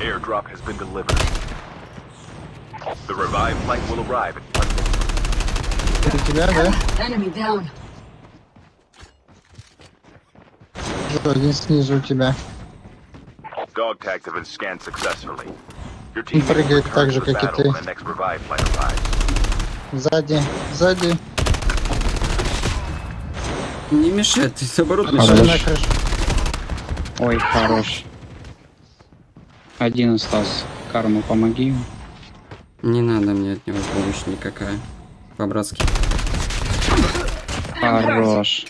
Airdrop has been delivered. The revived flight will arrive in one minute. У тебя, да? Enemy down. Что, один снизу у тебя. Dog tags have been scanned successfully. Your team прыгает will return так же, to the как и battle ты. when the next revived flight arrives. Сзади, сзади. Не мешает, ты наоборот Уже мешаешь. на крыше. Ой, хорош. Один остался. Карму, помоги. Не надо мне от него помощь никакая. По-братски. Хорош.